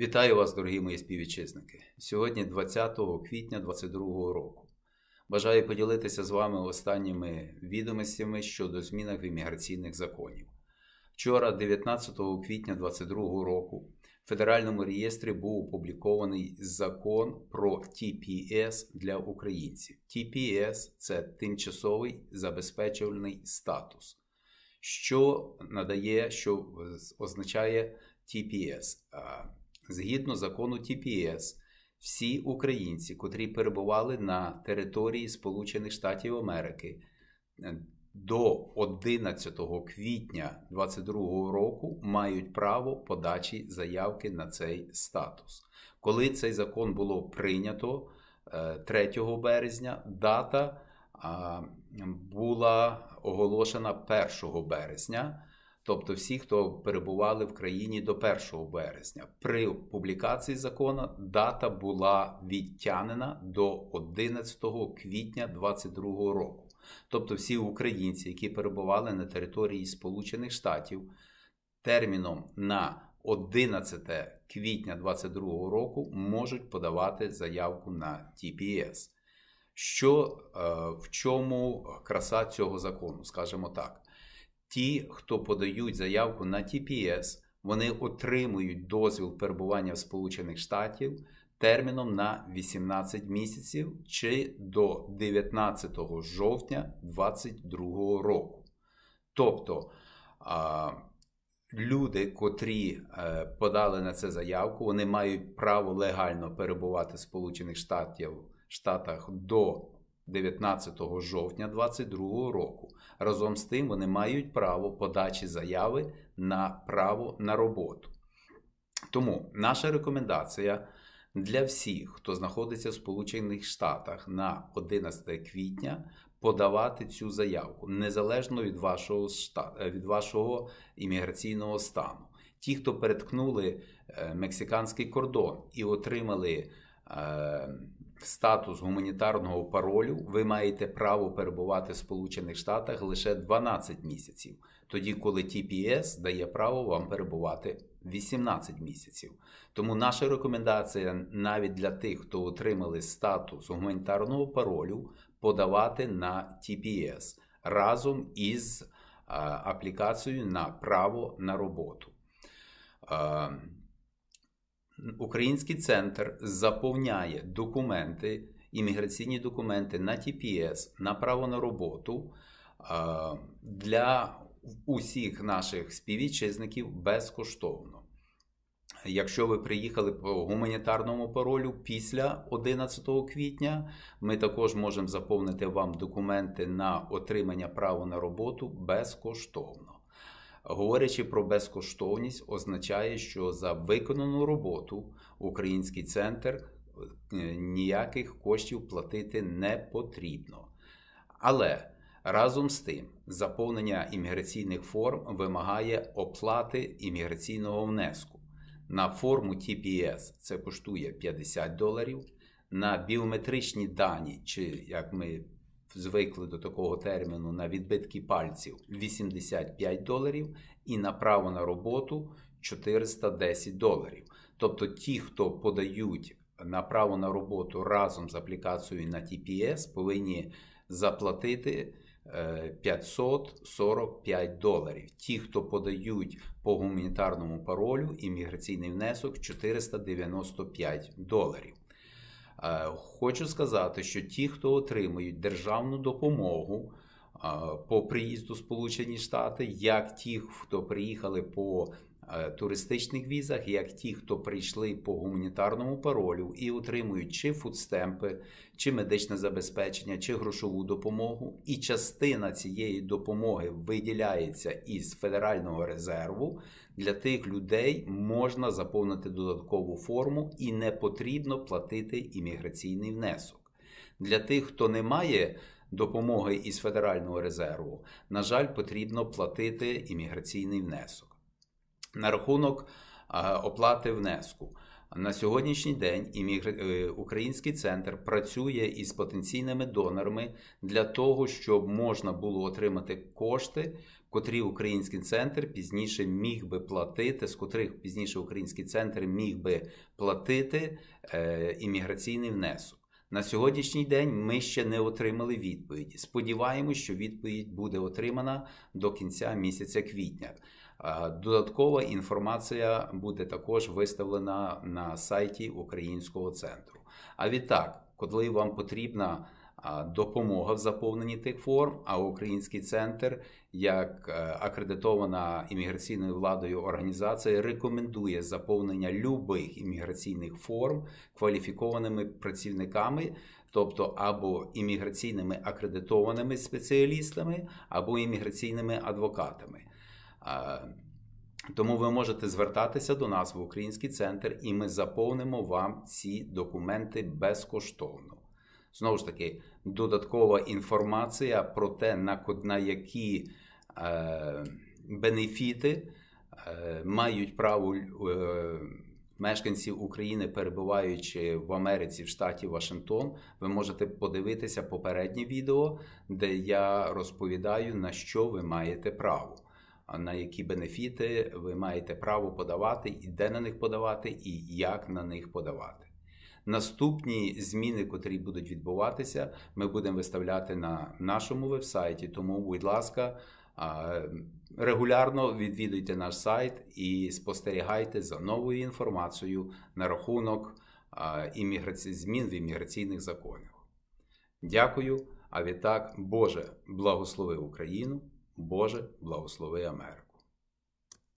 Вітаю вас, дорогі мої співвітчизники. Сьогодні 20 квітня 2022 року. Бажаю поділитися з вами останніми відомостями щодо змінах в імміграційних законів. Вчора, 19 квітня 2022 року, в Федеральному реєстрі був опублікований закон про TPS для українців. TPS це тимчасовий забезпечувальний статус, що надає, що означає TPS. Згідно закону TPS, всі українці, котрі перебували на території Сполучених Штатів Америки е, до 11 квітня 2022 року, мають право подачі заявки на цей статус. Коли цей закон було прийнято 3 е, березня, дата була оголошена 1 березня. Тобто всі, хто перебували в країні до 1 березня. При публікації закону дата була відтянена до 11 квітня 2022 року. Тобто всі українці, які перебували на території Сполучених Штатів, терміном на 11 квітня 2022 року можуть подавати заявку на TPS. Що е, в чому краса цього закону, скажімо так. Ті, хто подають заявку на TPS, вони отримують дозвіл перебування в Сполучених Штатів терміном на 18 місяців чи до 19 жовтня 2022 року. Тобто люди, котрі е, подали на це заявку, вони мають право легально перебувати в Сполучених Штатів, Штатах до 19 жовтня 2022 року. Разом з тим вони мають право подачі заяви на право на роботу. Тому наша рекомендація для всіх, хто знаходиться в Сполучених Штатах на 11 квітня, подавати цю заявку незалежно від вашого від вашого імміграційного стану. Ті, хто переткнули е, мексиканський кордон і отримали е, статус гуманітарного паролю, ви маєте право перебувати в Сполучених Штатах лише 12 місяців, тоді коли TPS дає право вам перебувати 18 місяців. Тому наша рекомендація навіть для тих, хто отримали статус гуманітарного паролю, подавати на TPS разом із аплікацією на право на роботу. Український центр заповняє документи, імміграційні документи на ТПС, на право на роботу для усіх наших співвітчизників безкоштовно. Якщо ви приїхали по гуманітарному паролю після 11 квітня, ми також можемо заповнити вам документи на отримання права на роботу безкоштовно. Говорячи про безкоштовність, означає, що за виконану роботу український центр е, ніяких коштів платити не потрібно. Але разом з тим, заповнення імміграційних форм вимагає оплати імміграційного внеску. На форму TPS це коштує 50 доларів. На біометричні дані, чи як ми звикли до такого терміну на відбитки пальців 85 доларів, і на право на роботу 410 доларів. Тобто ті, хто подають на право на роботу разом з аплікацією на TPS, повинні заплатити 545 е, доларів. Ті, хто подають по гуманітарному паролю, імміграційний внесок 495 доларів. Е, хочу сказати, що ті, хто отримують державну допомогу е, по приїзду Сполучені Штати, як ті, хто приїхали по туристичних візах, як ті, хто прийшли по гуманітарному паролю і отримують чи food stampи, чи медичне забезпечення, чи грошову допомогу, і частина цієї допомоги виділяється із Федерального резерву. Для тих людей можна заповнити додаткову форму і не потрібно платити імміграційний внесок. Для тих, хто не має допомоги із Федерального резерву, на жаль, потрібно платити імміграційний внесок. На рахунок оплати внеску. На сьогоднішній день е, Український центр працює із потенційними донорами для того, щоб можна було отримати кошти, котрі український центр пізніше міг би платити, з котрих пізніше український центр міг би платити е, імміграційний внесок. На сьогоднішній день ми ще не отримали відповіді. Сподіваємось, що відповідь буде отримана до кінця місяця квітня. Додаткова інформація буде також виставлена на сайті Українського центру. А відтак, коли вам потрібна допомога в заповненні тих форм, а Український центр, як е, акредитована імміграційною владою організація, рекомендує заповнення любих імміграційних форм кваліфікованими працівниками. Тобто або імміграційними акредитованими спеціалістами, або імміграційними адвокатами. Тому ви можете звертатися до нас в Український центр, і ми заповнимо вам ці документи безкоштовно. Знову ж таки, додаткова інформація про те, на на які е, бенефіти е, мають право е, мешканці України, перебуваючи в Америці в штаті Вашингтон. Ви можете подивитися попереднє відео, де я розповідаю, на що ви маєте право на які бенефіти ви маєте право подавати, і де на них подавати, і як на них подавати. Наступні зміни, котрі будуть відбуватися, ми будемо виставляти на нашому вебсайті. Тому, будь ласка, регулярно відвідуйте наш сайт і спостерігайте за новою інформацією на рахунок змін в імміграційних законах. Дякую. А відтак, Боже, благослови Україну. Боже, благослови Америку.